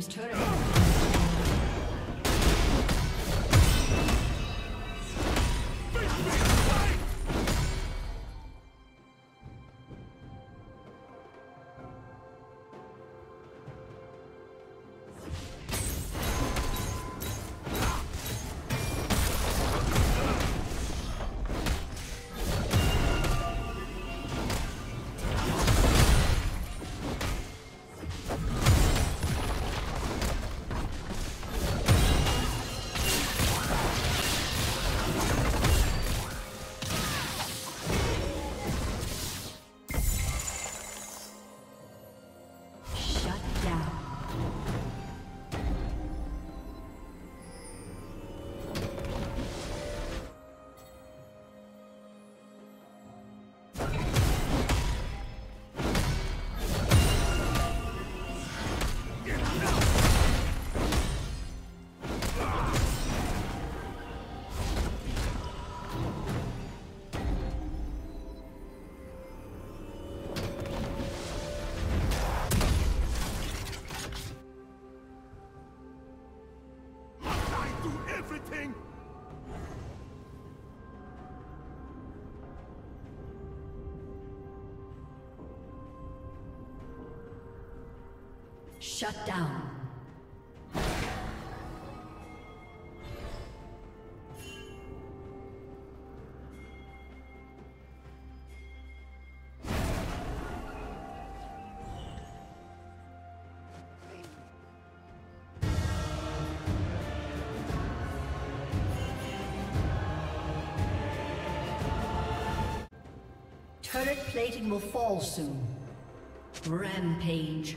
Team's turret. Shut down. Will fall soon. Rampage.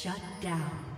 Shut down.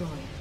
Destroyed.